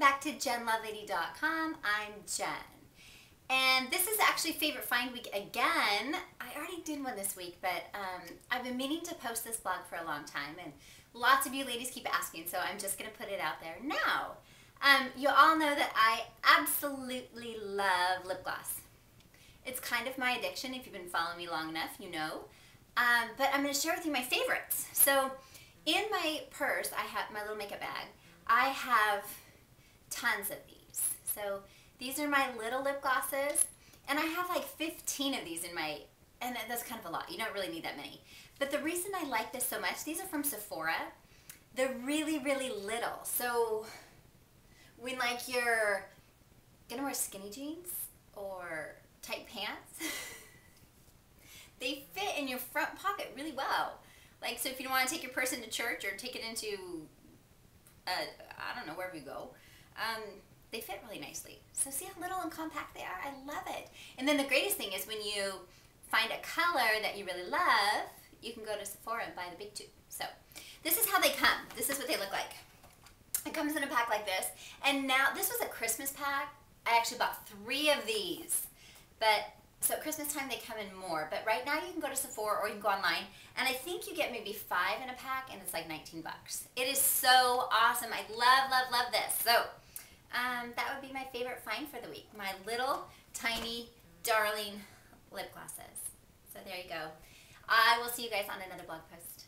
jenlovelady.com. I'm Jen. And this is actually favorite find week again. I already did one this week, but um, I've been meaning to post this blog for a long time, and lots of you ladies keep asking, so I'm just going to put it out there now. Um, you all know that I absolutely love lip gloss. It's kind of my addiction. If you've been following me long enough, you know. Um, but I'm going to share with you my favorites. So in my purse, I have my little makeup bag. I have tons of these. So these are my little lip glosses. And I have like 15 of these in my, and that's kind of a lot. You don't really need that many. But the reason I like this so much, these are from Sephora. They're really, really little. So when like you're gonna wear skinny jeans or tight pants, they fit in your front pocket really well. Like, so if you want to take your purse into church or take it into, I don't know, wherever you go, um, they fit really nicely. So see how little and compact they are? I love it. And then the greatest thing is when you find a color that you really love, you can go to Sephora and buy the big tube. So this is how they come. This is what they look like. It comes in a pack like this. And now, this was a Christmas pack. I actually bought three of these. But so at Christmas time they come in more, but right now you can go to Sephora or you can go online, and I think you get maybe five in a pack, and it's like 19 bucks. It is so awesome. I love, love, love this. So um, that would be my favorite find for the week. My little, tiny, darling lip glosses. So there you go. I will see you guys on another blog post.